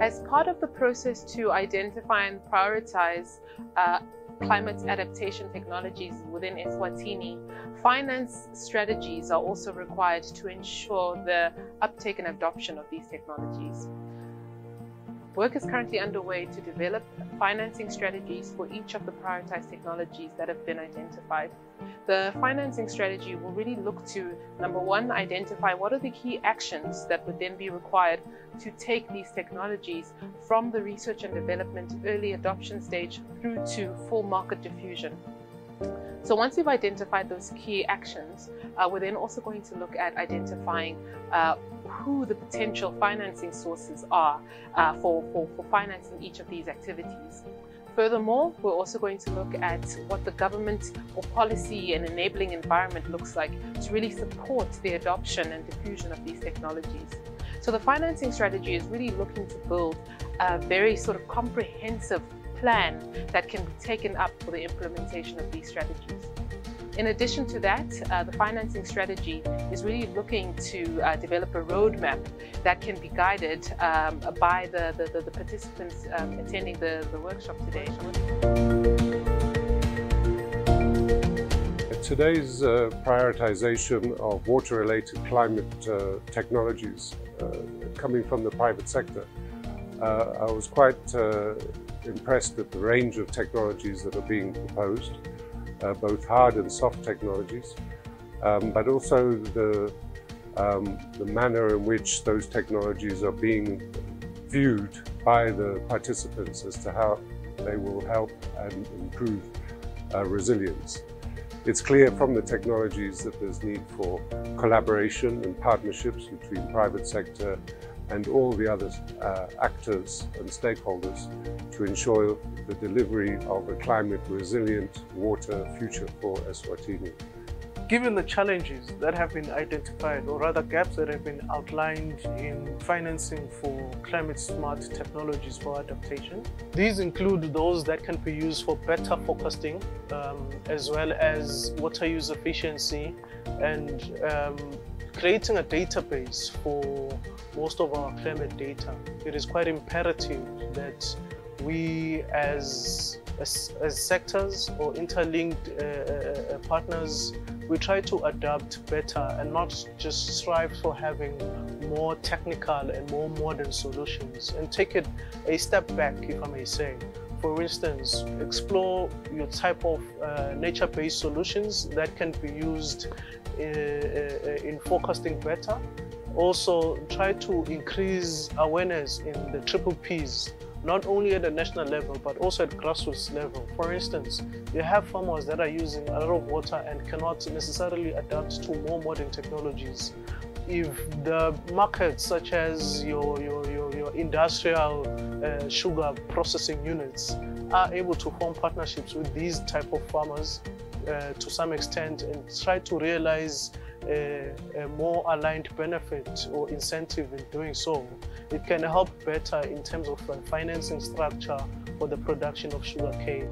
As part of the process to identify and prioritize uh, climate adaptation technologies within Eswatini, finance strategies are also required to ensure the uptake and adoption of these technologies. Work is currently underway to develop financing strategies for each of the prioritized technologies that have been identified. The financing strategy will really look to, number one, identify what are the key actions that would then be required to take these technologies from the research and development early adoption stage through to full market diffusion. So once we've identified those key actions, uh, we're then also going to look at identifying uh, who the potential financing sources are uh, for, for, for financing each of these activities. Furthermore, we're also going to look at what the government or policy and enabling environment looks like to really support the adoption and diffusion of these technologies. So the financing strategy is really looking to build a very sort of comprehensive plan that can be taken up for the implementation of these strategies. In addition to that, uh, the financing strategy is really looking to uh, develop a roadmap that can be guided um, by the, the, the participants um, attending the, the workshop today. Today's uh, prioritization of water-related climate uh, technologies uh, coming from the private sector, uh, I was quite impressed at the range of technologies that are being proposed, uh, both hard and soft technologies, um, but also the, um, the manner in which those technologies are being viewed by the participants as to how they will help and improve uh, resilience. It's clear from the technologies that there's need for collaboration and partnerships between private sector and all the other uh, actors and stakeholders to ensure the delivery of a climate resilient water future for Eswatini. Given the challenges that have been identified, or rather gaps that have been outlined in financing for climate smart technologies for adaptation, these include those that can be used for better forecasting, um, as well as water use efficiency and um, creating a database for most of our climate data. It is quite imperative that we as, as, as sectors or interlinked uh, uh, uh, partners, we try to adapt better and not just strive for having more technical and more modern solutions and take it a step back, if I may say. For instance, explore your type of uh, nature-based solutions that can be used uh, uh, in forecasting better. Also, try to increase awareness in the triple Ps not only at the national level, but also at grassroots level. For instance, you have farmers that are using a lot of water and cannot necessarily adapt to more modern technologies. If the markets such as your, your, your, your industrial uh, sugar processing units are able to form partnerships with these type of farmers uh, to some extent and try to realize a, a, more aligned benefit or incentive in doing so. It can help better in terms of uh, financing structure for the production of sugar cane.